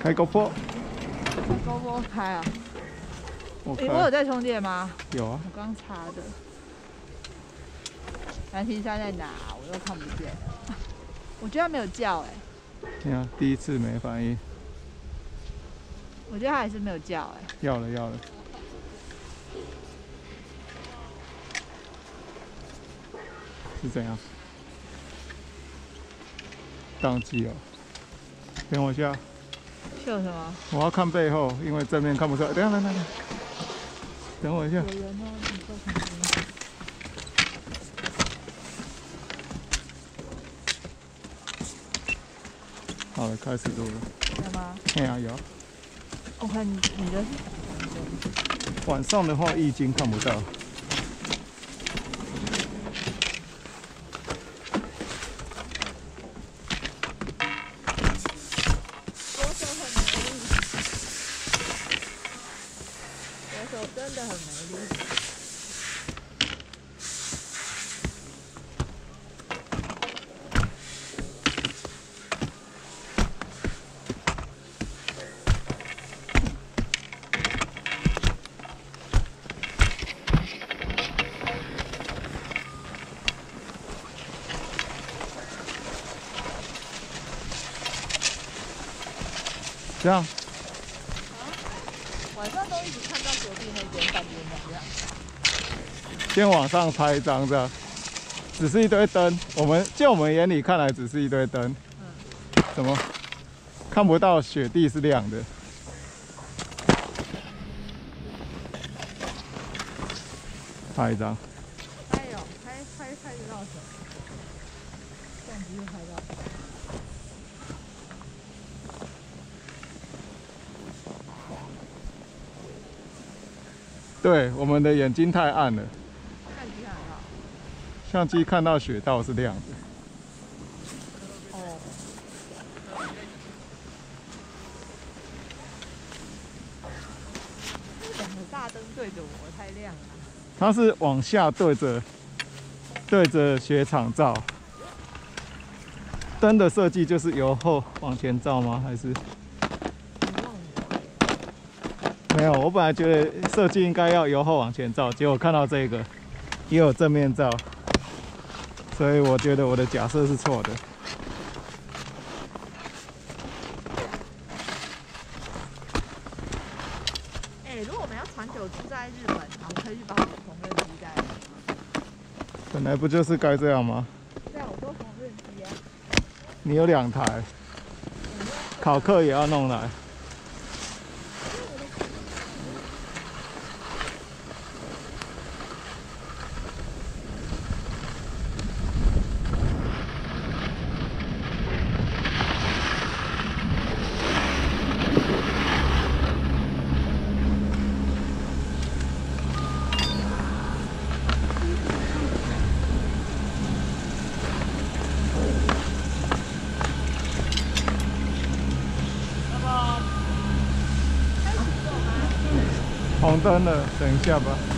开 GoPro，开高波开啊？我有开在充电吗？有啊，我刚插的。蓝屏山在哪？我又看不见了。我觉得它没有叫哎、你看第一次没反应，我觉得它还是没有叫哎、要了要了。是怎样？宕机哦。等我一下，秀什么？我要看背后，因为正面看不出来。等下，等一下，等下等我一下？好了，开始录了。有吗？哎呀，有。我看你你的是晚上的话，易经看不到。左手很美丽，左手真的很美丽。这样，晚上都一直看到隔壁那间饭店这样。先往上拍一张，这样，只是一堆灯。我们就我们眼里看来，只是一堆灯。怎么看不到雪地是亮的？拍一张。拍哦，拍拍拍得到手，相机就拍到。对，我们的眼睛太暗了，相机还好。相机看到雪道是亮的。大灯对着我，太亮了。它是往下对着对着雪场照。灯的设计就是由后往前照吗？还是没有？我本来觉得设计应该要由后往前照，结果看到这个也有正面照，所以我觉得我的假设是错的。哎、如果我们要长久住在日本，我们可以去把我们的缝纫机带来。本来不就是该这样吗？对啊，我说缝纫机啊。你有两台，考课也要弄来。红灯了，等一下吧。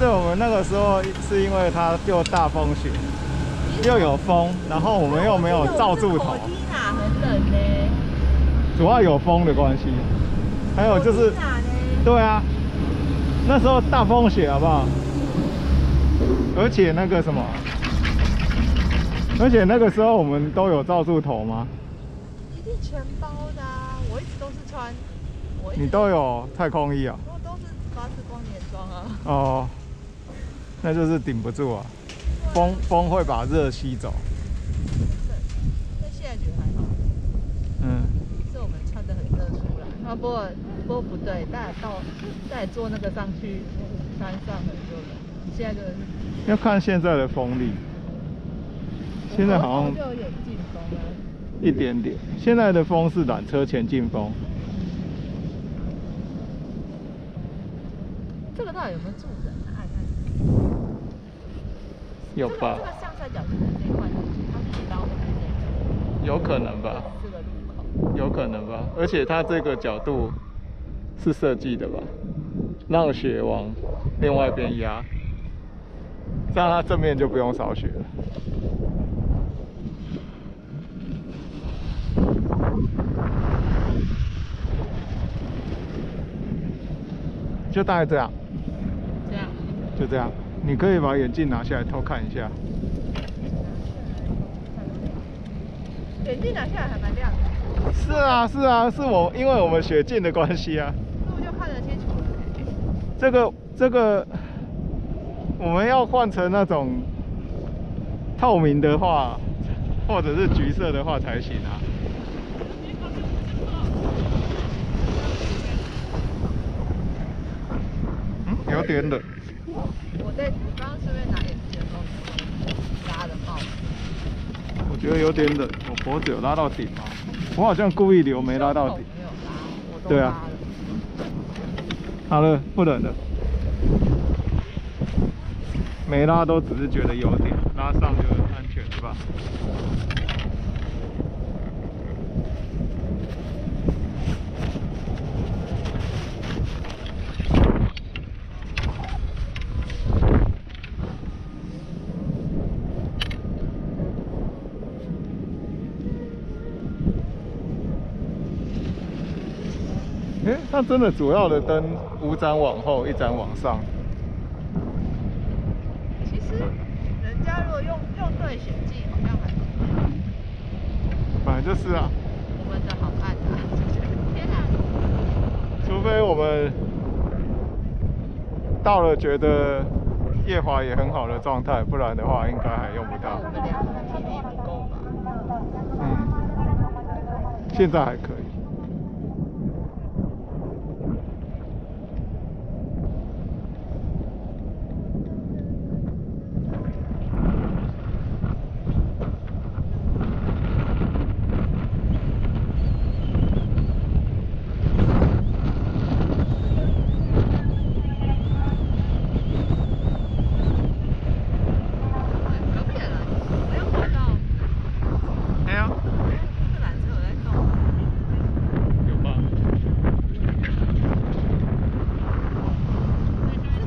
得我们那个时候是因为它又大风雪，又有风，然后我们又没有罩住头，很冷呢？主要有风的关系。还有就是，对啊，那时候大风雪好不好？而且那个什么，而且那个时候我们都有罩住头吗？一定全包的啊！我一直都是穿，你都有太空衣啊？我都是发自光年装啊。哦，那就是顶不住啊，风风会把热吸走。那现在觉得还好，嗯，是我们穿的很热出来。啊，不过不过不对，再来到再坐那个上去山上很热了。现在这个是要看现在的风力。现在好像就有点进风了。一点点，现在的风是缆车前进风，这个到底有没有住人啊？按看。有吧有可能吧。有可能吧。而且它这个角度是设计的吧，让雪往另外一边压，这样它正面就不用扫雪了。就大概这样，这样。就这样。你可以把眼镜拿下来偷看一下。眼镜拿下来还蛮亮的，是啊，是啊，是我因为我们雪镜的关系啊。路就看得清楚了。这个这个，我们要换成那种透明的话，或者是橘色的话才行啊。嗯，有点冷。我在我刚刚顺便拿眼镜的时候，拉的帽子。我觉得有点冷，我脖子有拉到顶吗？我好像故意留没拉到顶。没有拉，我都对啊。好了，不冷了。没拉都只是觉得有点，拉上就安全是吧？真的主要的灯五盏往后，一盏往上。其实人家如果用用对显镜，好像还不错本来就是啊，我们的好暗啊！天啊！除非我们到了觉得夜华也很好的状态，不然的话应该还用不到我。们俩体力不够吧？嗯，现在还可以。隔壁的缆车，没有滑到，哎呀，这个缆车有在动吗？有吧？是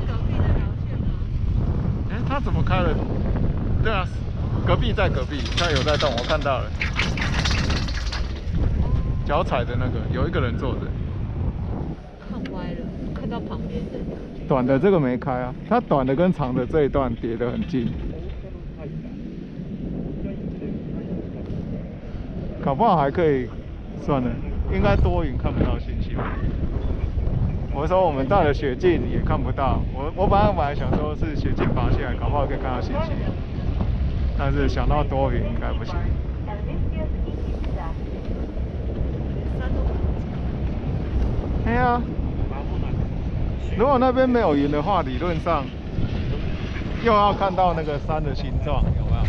隔壁那条线吗？哎，他怎么开了？对啊，隔壁在隔壁，他有在动，我看到了。脚踩的那个，有一个人坐着。看歪了，看到旁边的。短的这个没开啊，它短的跟长的这一段叠得很近，搞不好还可以，算了，应该多云看不到星星。我说我们戴了雪镜也看不到，我我本来本来想说是雪镜拔下来，搞不好可以看到星星，但是想到多云应该不行。山都哎呀，如果那边没有云的话，理论上又要看到那个山的形状，有没有？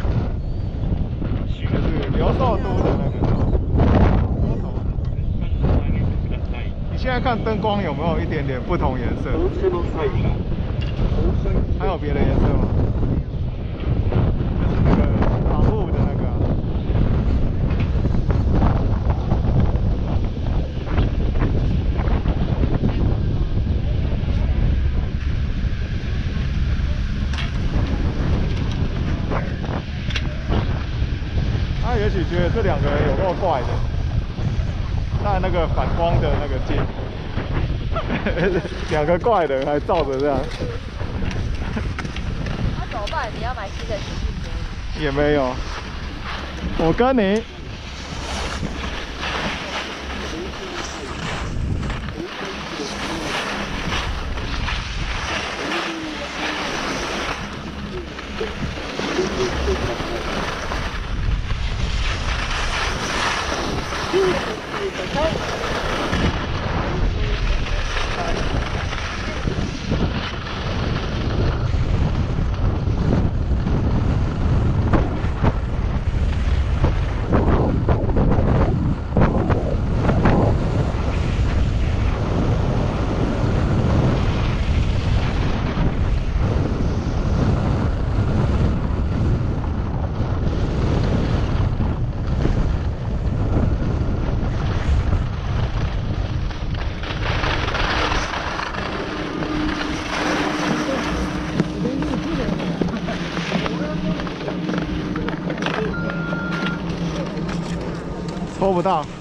就是刘寿都的那个。你现在看灯光有没有一点点不同颜色？还有别的颜色吗？就是那个防雾的那个啊。他也许觉得这两个人有够怪的，戴那个反光的那个镜，两个怪人还照着这样，那怎么办？你要买新的显镜给也没有。我跟你到。这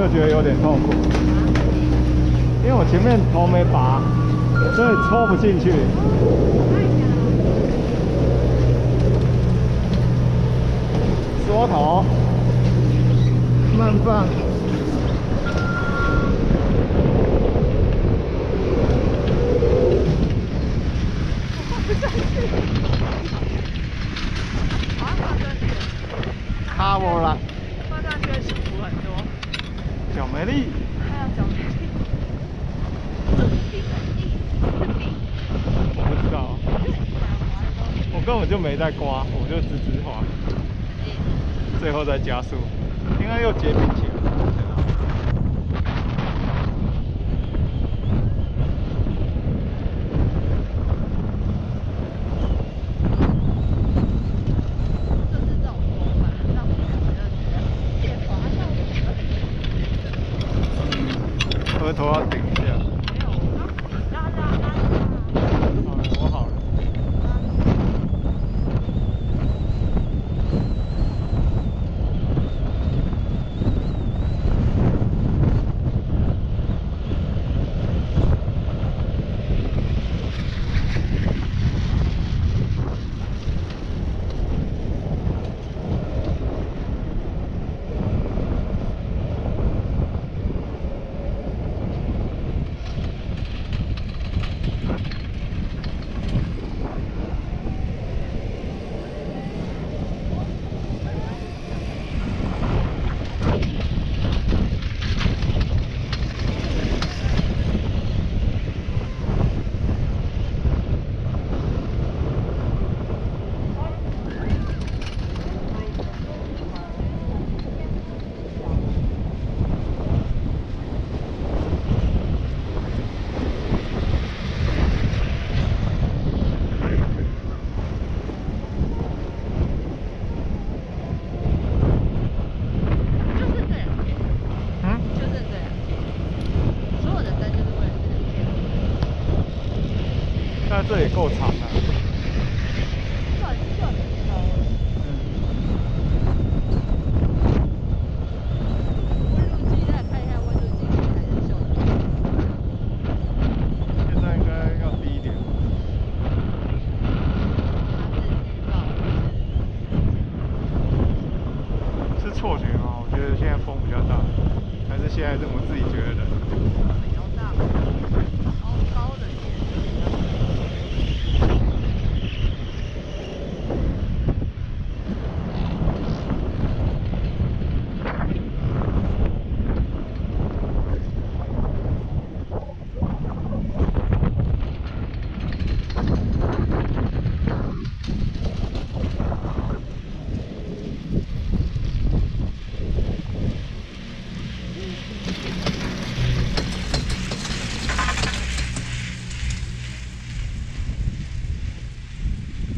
就觉得有点痛苦，因为我前面头没拔，所以抽不进去。缩头，慢放。好像化妆圈，卡我了，化妆圈幸福很多。小美丽。还有小明星，我不知道，我根本就没在刮，我就直直滑，最后再加速，应该又结冰前来了。对吧就是这种风嘛，让我就觉得变滑到额头要顶一下。没有，拉拉拉拉。好了，我好了。就是这两天，嗯，就是这两天，所有的灯就是为了这两天。但这也够长了。算算很高了。温度计再看一下温度计，还是秀的。现在应该要低一点。是错觉吗？我觉得现在风比较大，还是现在是我自己觉得冷？比较大，高高的线。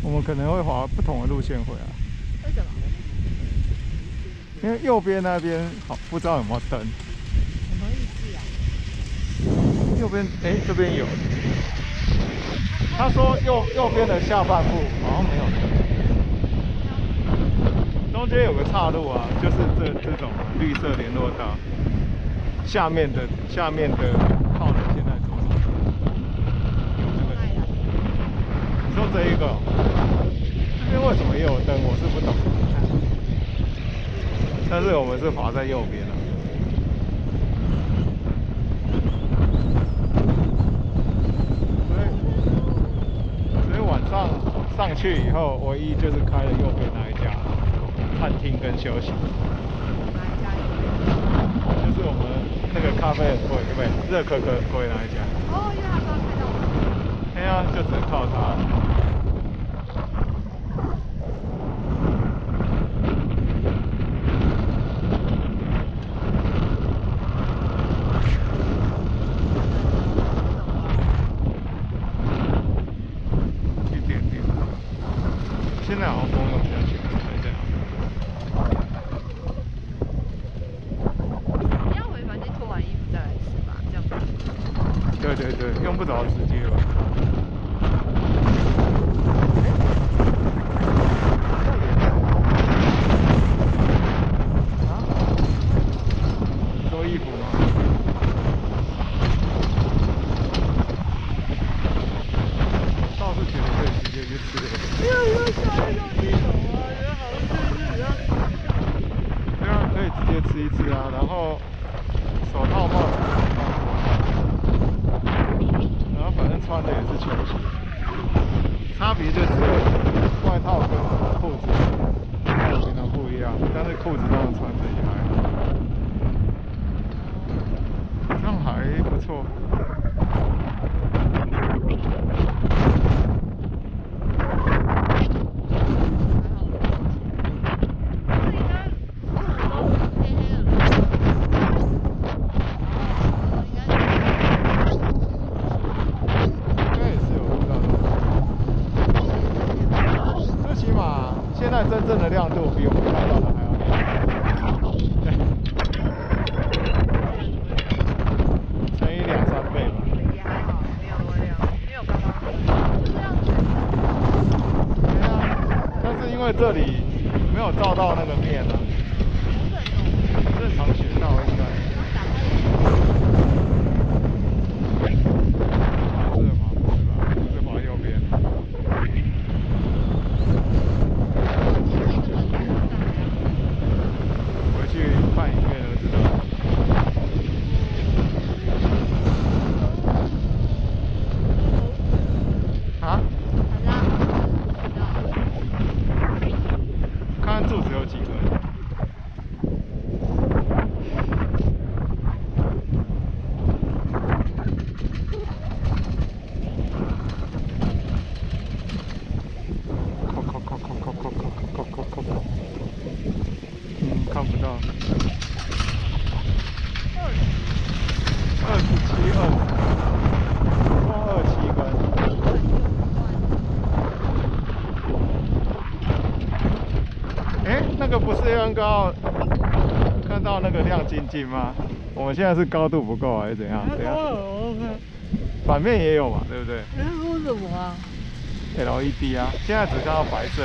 我们可能会划不同的路线回来，为什么？因为右边那边好不知道有没有灯。什么意思啊？右边，哎，这边有。他说右右边的下半部好像没有灯。中间有个岔路啊，就是这这种绿色联络道，下面的下面的靠的现在左手有这个。你说这一个，这边为什么又有灯？我是不懂。但是我们是滑在右边了。所以，晚上上去以后，唯一就是开了右边那一家餐厅跟休息。就是我们那个咖啡很贵，对不对？热可可贵那一家？哦，因为。对啊，就只能靠它。那裤子都能穿的个不是刚刚看到那个亮晶晶吗？我们现在是高度不够还是怎样？怎样？反面也有嘛，对不对你在说什么啊？？LED 啊，现在只看到白色。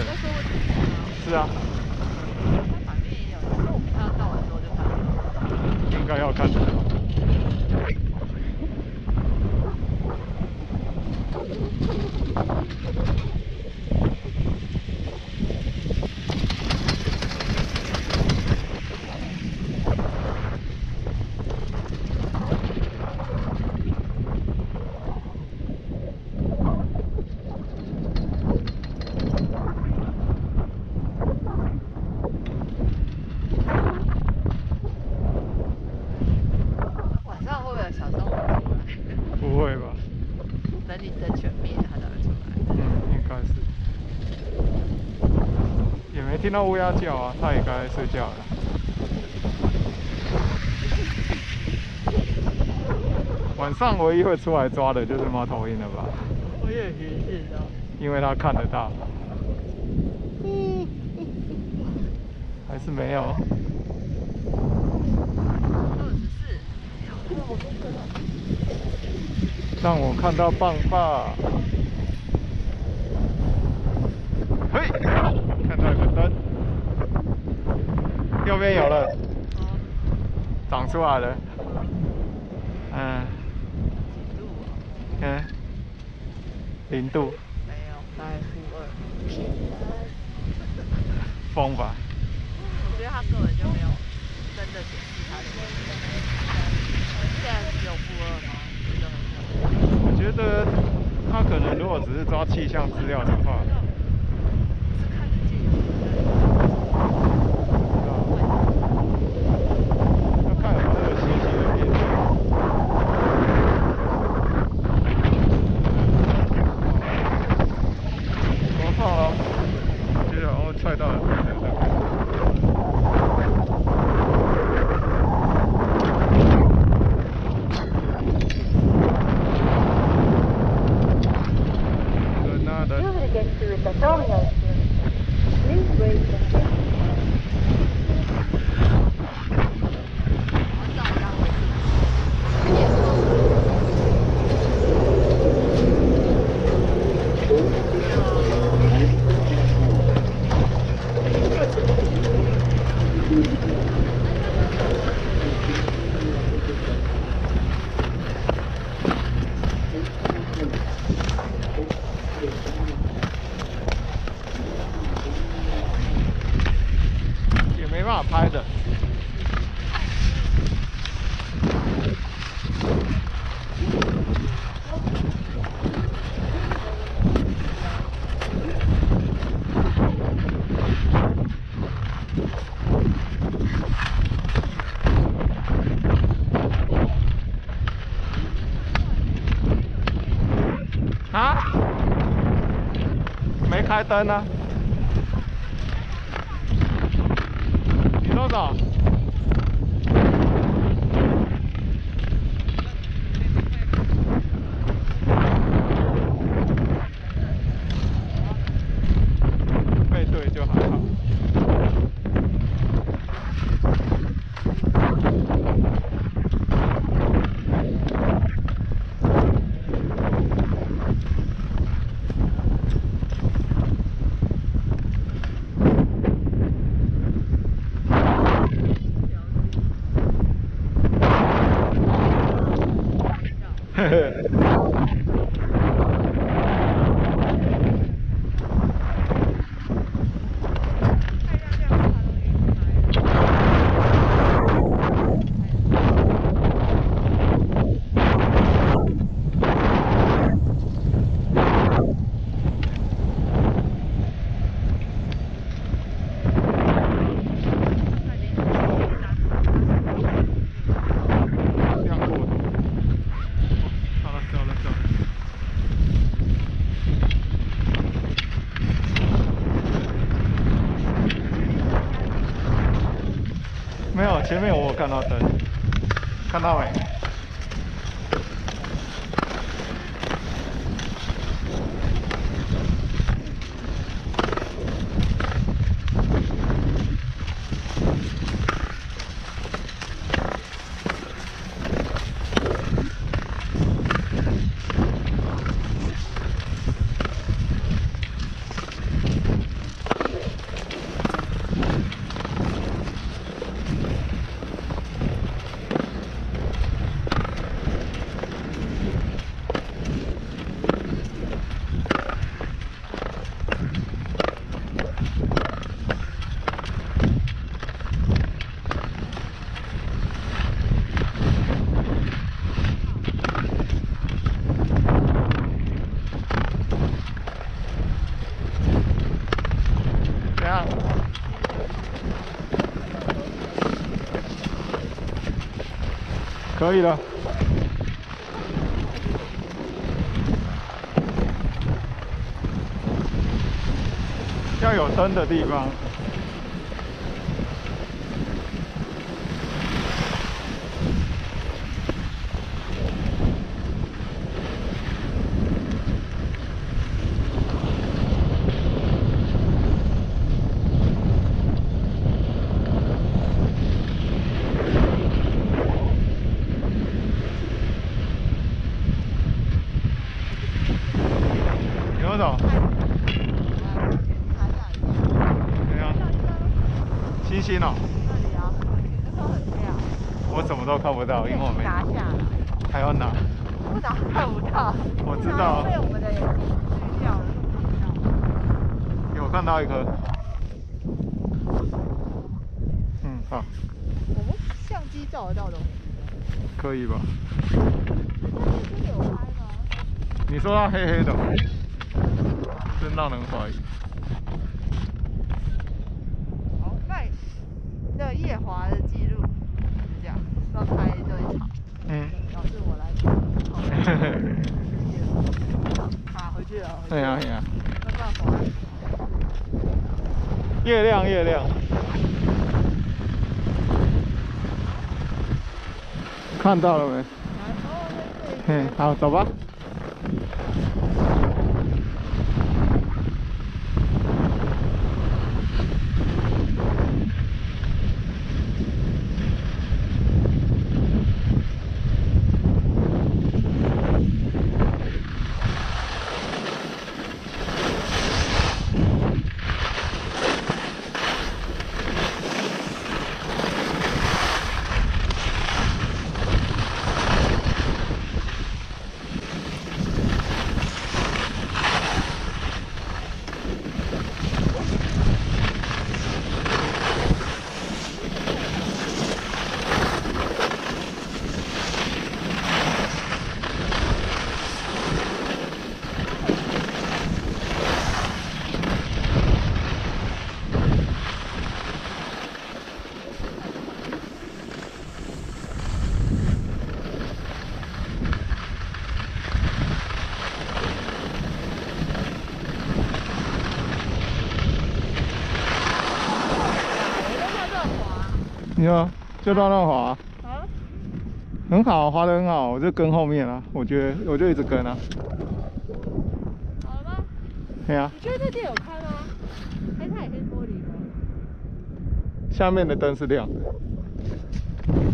是啊，它反面也有，但是我们看到到的时候就看不到。应该要看得到。晚上会不会有小动物出来？不会吧？等你灯全灭，它才会出来。嗯，应该是。也没听到乌鸦叫啊，它也该睡觉了。晚上唯一会出来抓的就是猫头鹰了吧？我也是知道。因为它看得到。还是没有。二十四。让我看到棒棒。嘿，看到一个灯，右边有了，长出来了。嗯？嗯，零度，没有，大概负二。风吧。我觉得他根本就没有真的显示他的温度。现在只有负二吗？我觉得他可能如果只是抓气象资料的话，是看得见有没有不知道要看有没有这个斜斜的变化。开灯啊！你多少？背对就还好。嘿嘿。这样过的。哦好了，走了，走了。没有，前面我有看到灯，看到没？怎样？可以了。要有灯的地方。有种？怎样？星星哦，我什么都看不到，因为我没拿下来，还要拿。不拿看不到。我知道被我们的眼睛虚掉了，都不知道。有看到一颗。嗯，好，我们相机照得到东西。可以吧？真的有拍吗？你说它黑黑的，真让人怀疑。好，那那夜华的记录是这样，要拍这一场，嗯，导致我来。好，回去了。回去了对呀对呀，没办法。月亮月亮。看到了没？嗯，好，走吧。说就乱乱滑，啊？很好，滑得很好，我就跟后面啊，我觉得我就一直跟啊，好了吗？对啊，你觉得这店有开吗？还是它也是玻璃的？下面的灯是亮的，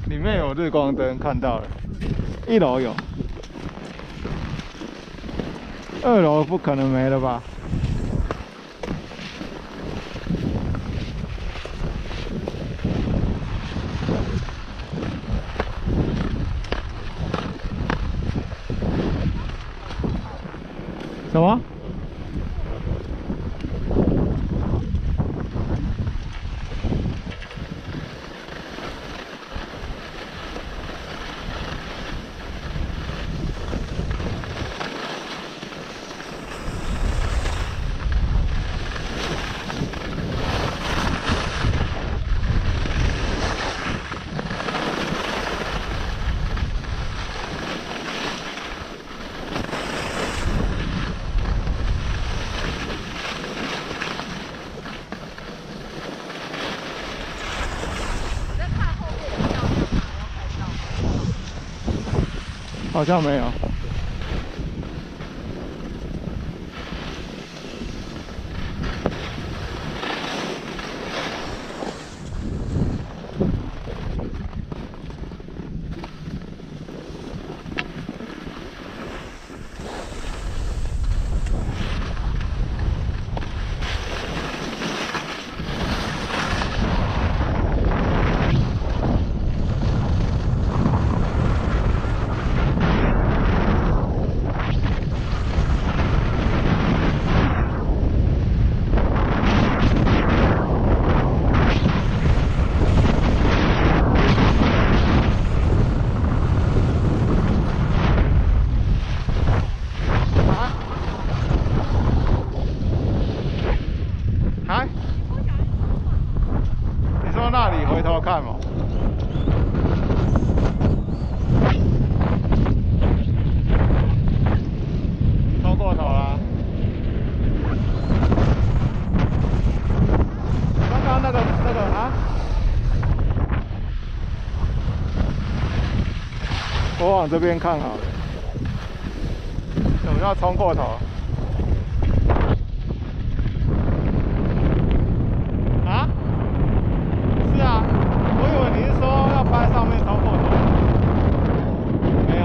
里面有日光灯，看到了，一楼有，二楼不可能没了吧？什么？我在看后面有照相吗？要拍照吗？好像没有。啊？你说那里回头看嘛？冲过头啦！刚刚那个那个啊？我往这边看好了。我们要冲过头？啊？是啊，我以为你是说要拍上面冲过头。没有。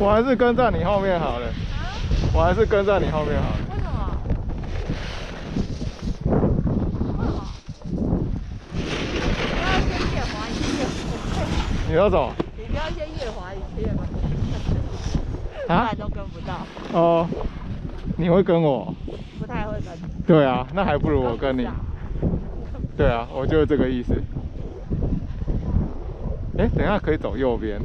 我还是跟在你后面好了。我还是跟在你后面好了。为什么？为什么？不要先夜滑一片，你要走？你不要先夜滑一片吗？不啊然？都跟不到，哦，你会跟我？不太会跟。对啊，那还不如我跟你对啊，我就是这个意思。哎，等一下可以走右边，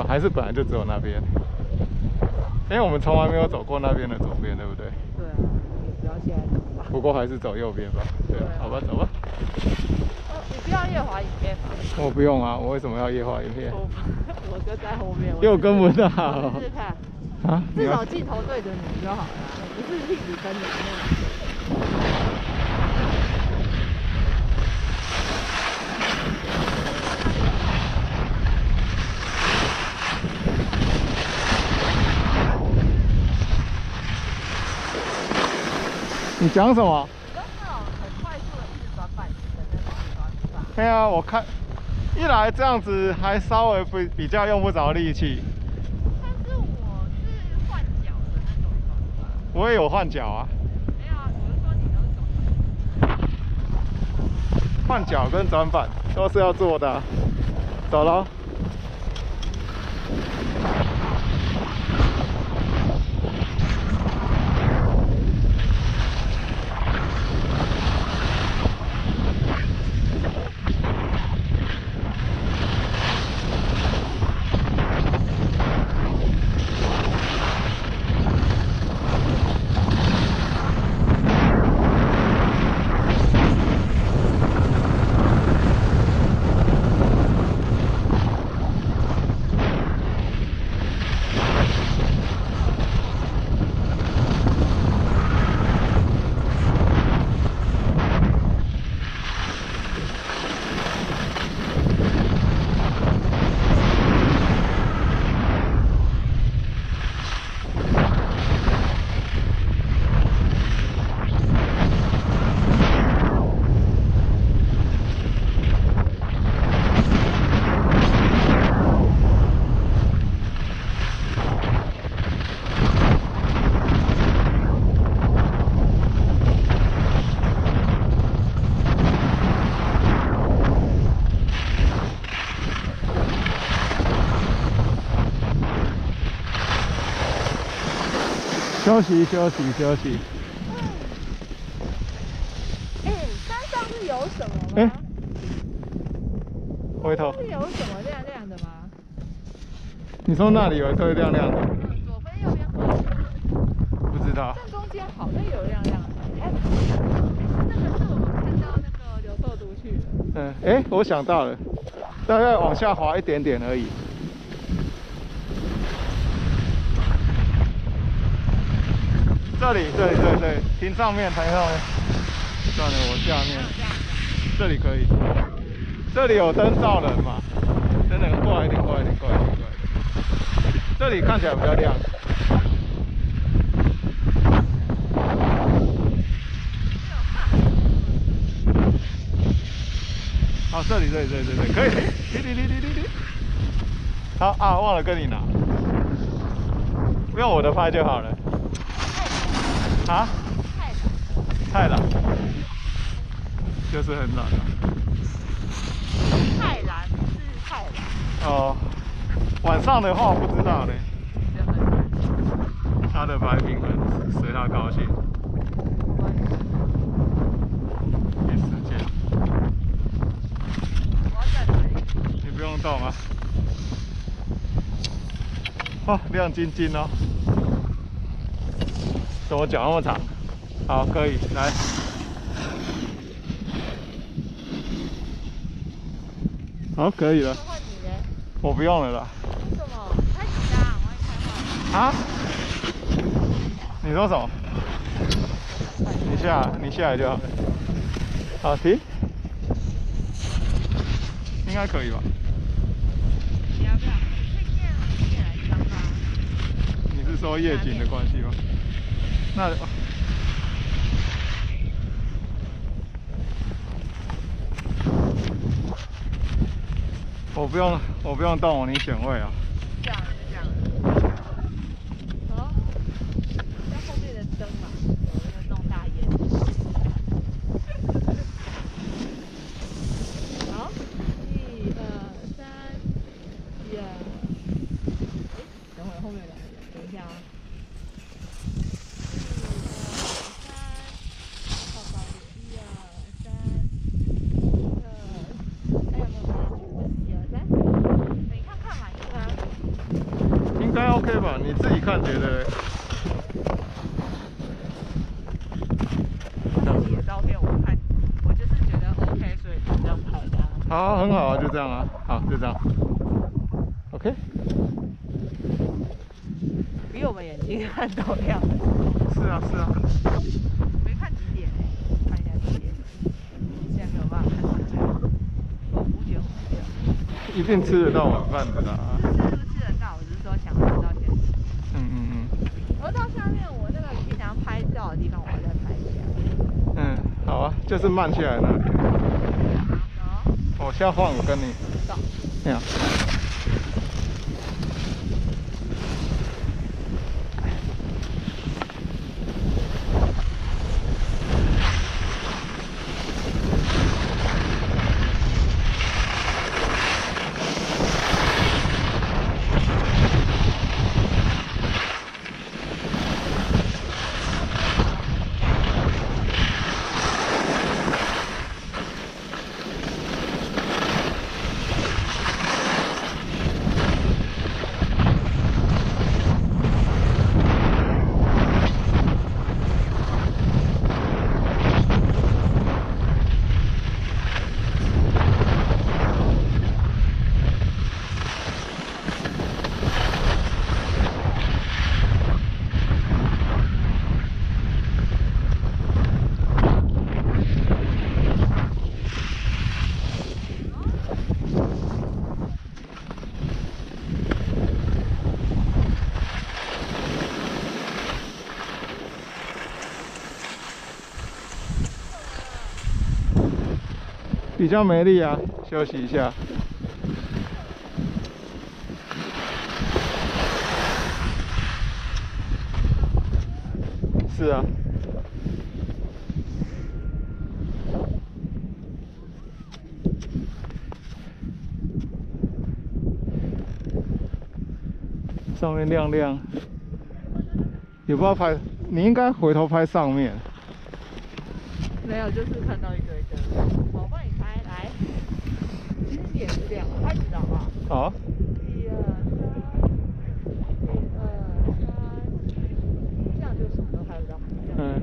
不还是本来就只有那边？因为我们从来没有走过那边的左边，对不对？对啊，你不要现在走吧。不过还是走右边吧。对啊对啊，好吧，走吧。哦，你不要夜华影片吗？我不用啊，我为什么要夜华影片？我我跟在后面，我又跟不到我试试看，啊？至少镜头对着你就好了啊，不是一直跟着你。你讲什么？你都那种很快速的一直转板子的那种转法。对啊，我看一来这样子还稍微比比较用不着力气，但是我是换脚的那种转法。我也有换脚啊，没有啊，我是说你都走。换脚跟转板都是要做的啊、走喽。休息休息休息。哎，山上是有什么吗？哎回头，是有什么亮亮的吗？你说那里有一堆亮亮的，嗯，左边右边不知道。正中间好像有亮亮的。哎，那个是我们看到那个刘寿都去的。嗯，哎，我想到了，大概往下滑一点点而已。这里，对对对，停上面，停上面。算了，我下面。这里可以。这里有灯照人嘛？等等，过来一点，过来一点，过来一点，过来一点。这里看起来比较亮。好，这里，这里，这里，这里可以。哩哩哩哩哩哩。好啊，忘了跟你拿，不用我的拍就好了。啊？太蓝，太蓝，就是很蓝啊。太蓝是太蓝，哦，晚上的话不知道呢。他的白平衡随他高兴。没时间，我要在哪里？你不用动啊。哦，亮晶晶哦。怎么脚那么长？好，可以来。好，可以了？我不用了啦。为什么？太紧张，我要开话。啊？你说什么？你下，你下来就好了。好，停。应该可以吧？你要不要？你可以念念来一张吧。你是说夜景的关系吗？那我不用，我不用动，你选位啊。好，在后面的灯嘛，有那个弄大烟。好，一二三，一二。哎，等会儿后面有两个人，等一下啊。一二三，抱抱一二三，一二，哎有没有别人一二三，你看看满意吗？应该 OK 吧？你自己看觉得？自己的照片我看，我就是觉得 OK，所以就这样拍的啊。好，很好啊，就这样啊。好，就这样。OK。比我们眼睛看都亮。是啊，是啊。没看几点哎、看一下几点。现在没有办法看出来。哦，五点五点。一定吃得到晚饭的啦。是吃得到？我只是说想知道先吃。嗯嗯嗯。我到下面我那个平常拍照的地方，我要再拍一下。嗯，好啊，就是慢下来那里。好，我现在换我跟你。走。这比较没力啊，休息一下。是啊。上面亮亮，也不知道拍，你应该回头拍上面。没有，就是看到一个一个。我帮你拍，来。其实脸是两个，开始好一二三，一二三，这样就什么都拍不到。嗯，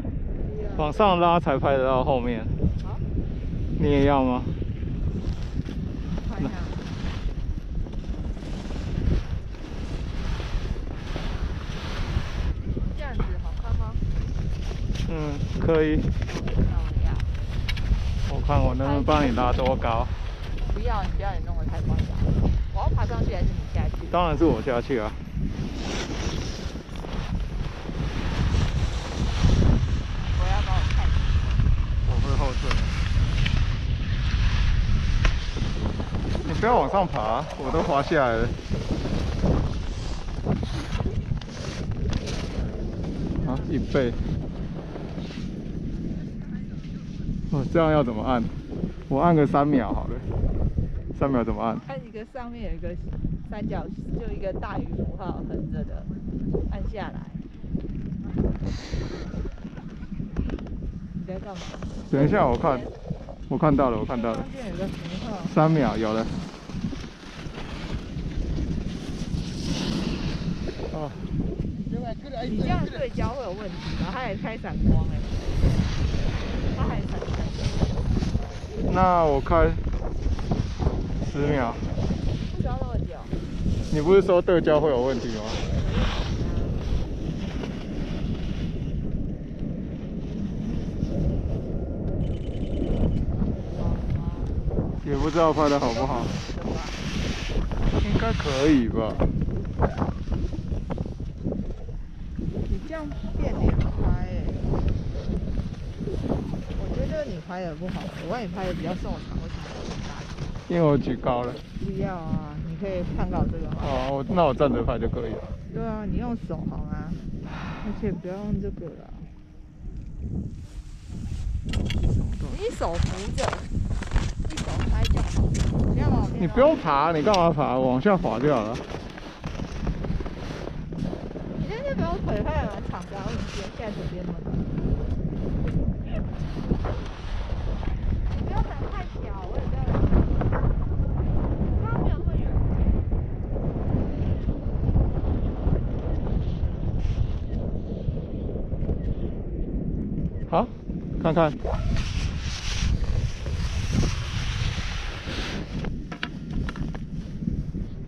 往上拉才拍得到后面。好，你也要吗？看一下。这样子好看吗？嗯，可以。那我要。我看我能不能帮你拉多高？不要，你不要你弄得太夸张。我要爬上去还是你下去？当然是我下去啊。我要帮我看。我会后退。你不要往上爬，我都滑下来了。啊，一倍。哦，这样要怎么按？我按个三秒好了。三秒怎么按？按一个上面有一个三角，就一个大于符号横着的，按下来。你在干嘛？等一下，我看，我看到了，我看到了中。间有个符号。三秒有了。哦，你这样对焦会有问题吗？它还开闪光哎、它还闪光。那我开十秒。不需要那么久。你不是说对焦会有问题吗？也不知道拍的好不好，应该可以吧？你这样变脸拍哎、我觉得你拍的不好，我帮你拍的比较瘦长，为什么我大？因为我举高了。不要啊，你可以看到这个吗？哦，我那我站着拍就可以了。对啊，你用手好吗？而且不要用这个啦。你手扶着，一手拍就好。这样吗？你不用爬，你干嘛爬？往下滑就好了。你今天不用腿拍了长的，我你现在左边吗？你不要长太小，我也在。刚刚没有那么远。好，看看。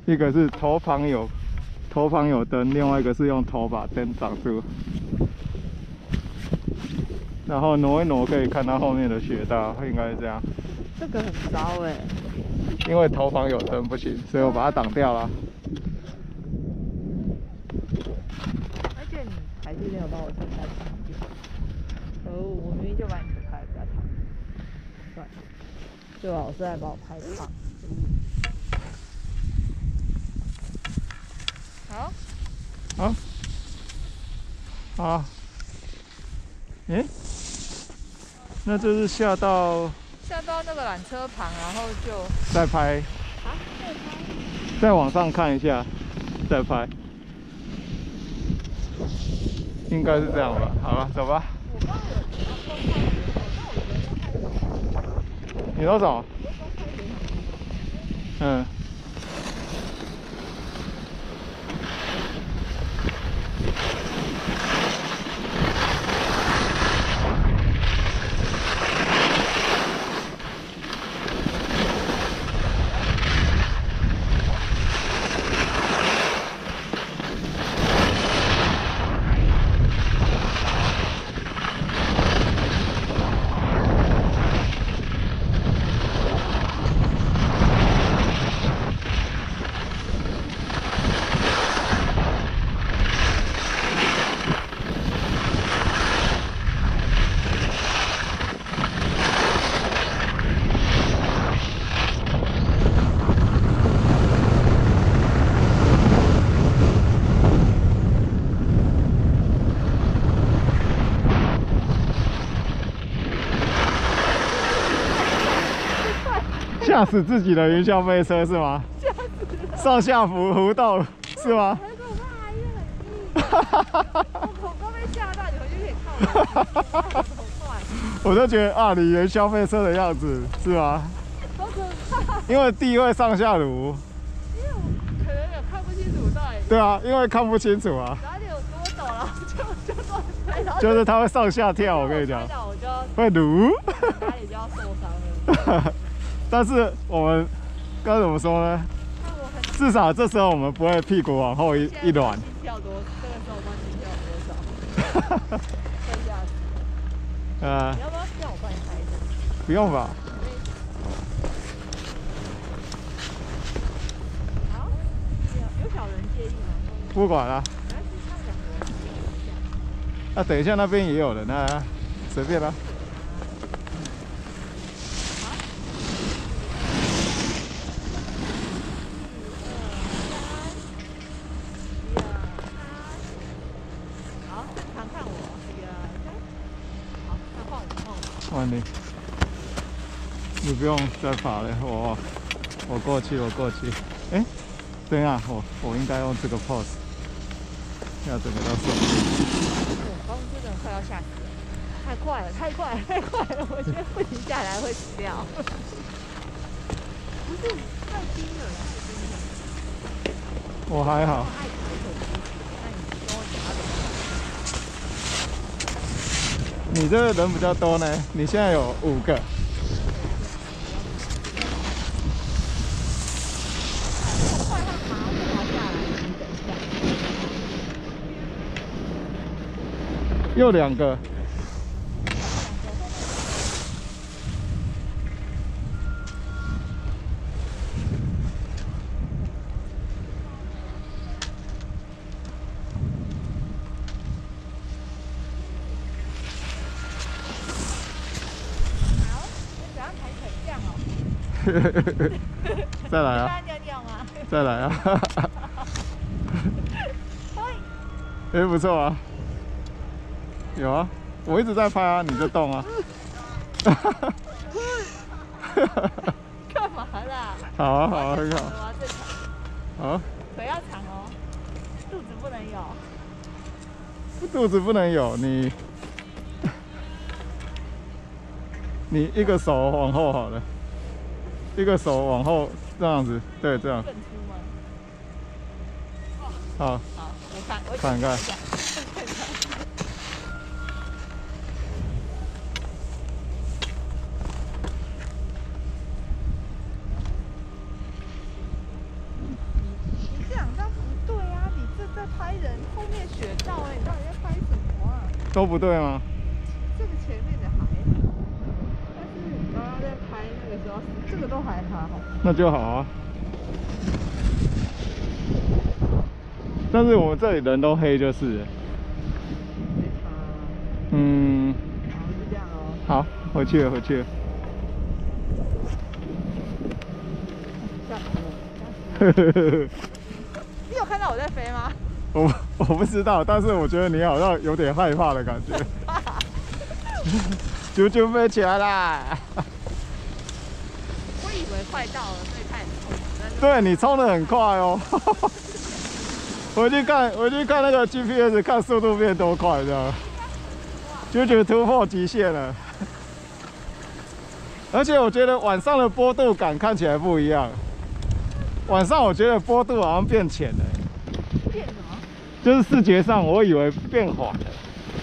一个是头旁有头旁有灯，另外一个是用头把灯挡住，然后挪一挪可以看到后面的雪道，应该是这样。这个很糟哎、因为头旁有灯不行，所以我把它挡掉了。而且你还是没有帮我撑开长一点。可恶，我就把你车开得比较长。算了，最好是来帮我拍长。好，好，好，诶，那就是下到下到那个缆车旁，然后就再拍，啊，再拍。再往上看一下，再拍，应该是这样吧。好了，走吧。你？多少。嗯。吓死自己的云霄飞车是吗？上下浮浮动是吗？很可怕，越冷我口都被吓到，你回去可以看 我的视频，好快，我就觉得啊，你原消费车的样子是吗？好可怕。因为地位上下炉，因为我可能有看不清楚到底对啊，因为看不清楚啊，哪里有多陡，然后就就乱拍，然后就是它会上下跳，我跟你讲 会炉。哪里就要受伤了。但是我们该怎么说呢？至少这时候我们不会屁股往后一一软。心跳多，这个时候我帮心跳多少？会吓死。呃你，要不要让我帮你拍一下？不用吧？好，有有小人介意吗？不管了、没关系，他们两个我一下。啊，等一下那边也有人啊，随便啦、一二三，好，正常看我，一二三，好，那换我，换我。换你，你不用再爬了，我我过去，我过去。哎、等一下，我我应该用这个 pose，要整个都是。我刚刚真的快要吓死了，太快了，太快了，太快了！我觉得不停下来会死掉。不是太低了，太低了。我还好，你这个人比较多呢，你现在有五个。快要爬滑下来，你等一下。又两个。再来啊？再来啊！嘿，哎、不错啊，有啊，我一直在拍啊，你就动啊。干嘛啦？好啊，好啊，很好，我要正常，好，腿要长哦，肚子不能有。肚子不能有你，你一个手往后好了，一个手往后这样子，对，这样？好，好，我看，我看看看你这样这样不对啊！你这在拍人，后面雪道哎，你到底在拍什么啊？都不对吗？这个前面的还好，但是你刚刚在拍那个时候，这个都还好。那就好啊。但是我们这里人都黑就是。嗯，好，就这样哦。好，回去了，回去了。吓死我！吓死我！你有看到我在飞吗？我我不知道，但是我觉得你好像有点害怕的感觉。啾啾飞起来啦！我以为快到了，所以开始冲，对你冲的很快哦。回去看，回去看那个 GPS，看速度变多快，这样。啾啾突破极限了。而且我觉得晚上的波度感看起来不一样。晚上我觉得波度好像变浅了？就是视觉上我以为变缓了。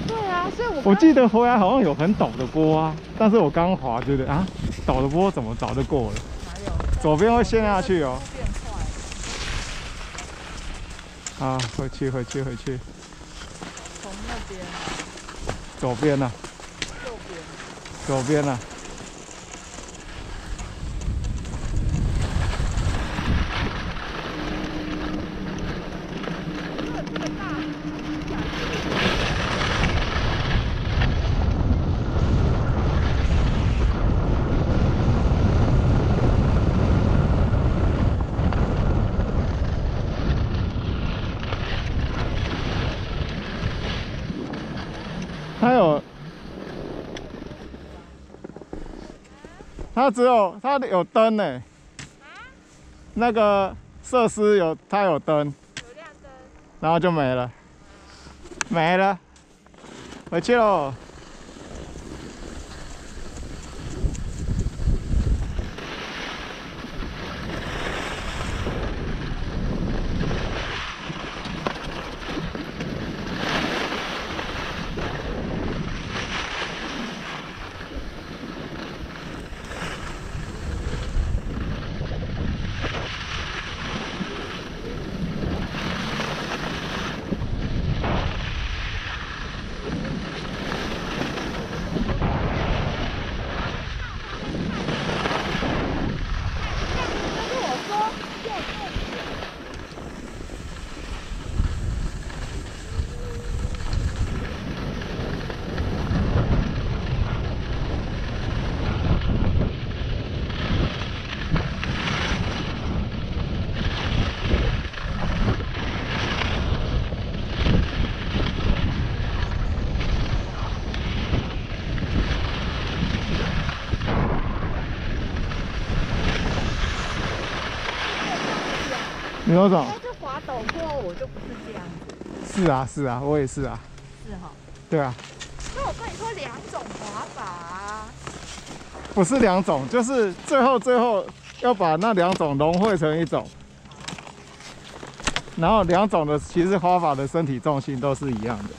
对啊，所以我我记得回来好像有很陡的坡啊，但是我刚滑觉得啊，陡的坡怎么早就过了？哪有？左边会陷下去哦。变快了，啊，回去回去回去，从那边左边呐、右边。左边呐、这它只有它有灯呢，那个设施有它有灯，有亮灯，然后就没了。没了，回去喽。你说什么？但是滑陡坡我就不是这样子，是啊，是啊，我也是啊。是哈。对啊，那我跟你说两种滑法啊，不是两种，就是最后最后要把那两种融汇成一种。然后两种的其实花法的身体重心都是一样的。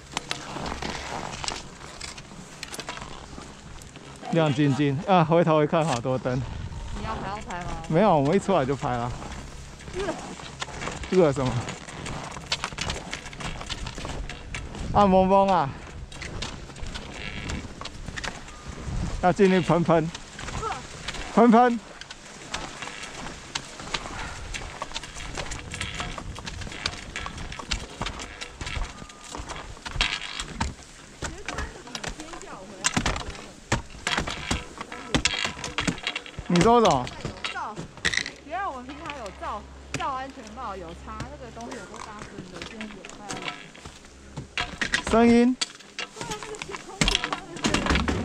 亮晶晶啊！回头一看，好多灯。你要还要拍吗？没有，我们一出来就拍了。热什么？按蒙蒙啊！要尽力喷喷，喷喷。你说什么？有照，原来我们平常有照照有差，那个东西有多大声的，现在也快要声音？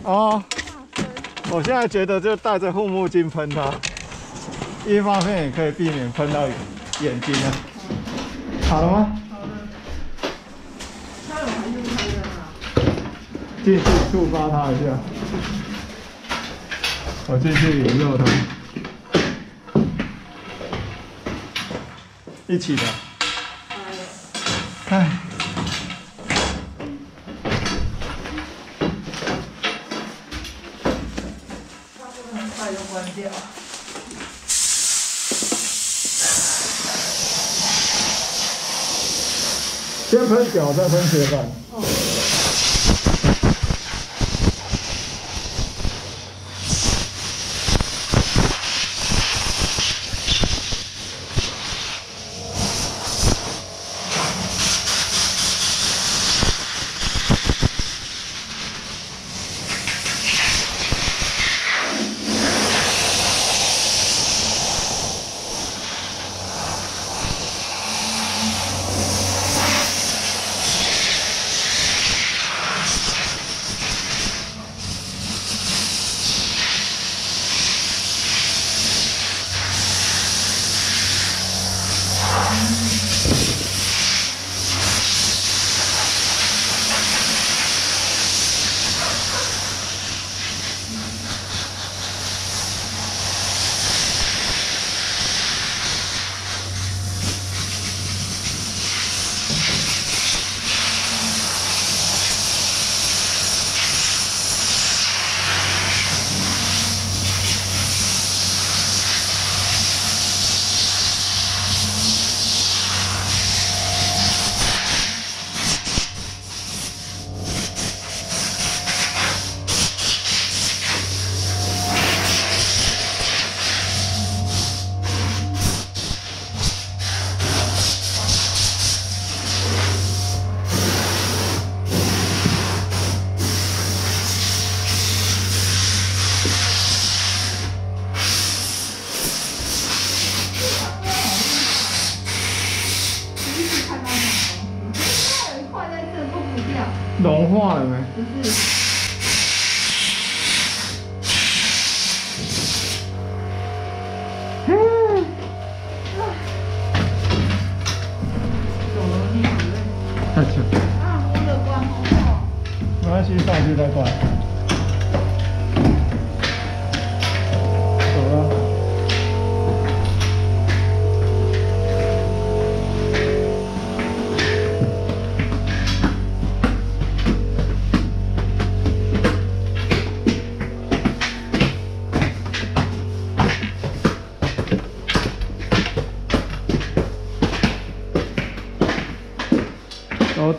哦，我现在觉得就戴着护目镜喷它，一方面也可以避免喷到眼睛啊。好了吗？他有还用开灯啊？继续触发它一下。我继续引诱它。一起的。哎。很快就关掉。先喷脚，再喷鞋板。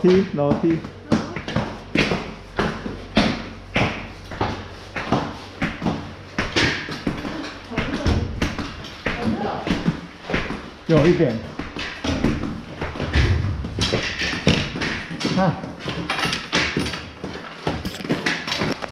梯，楼梯。有一点。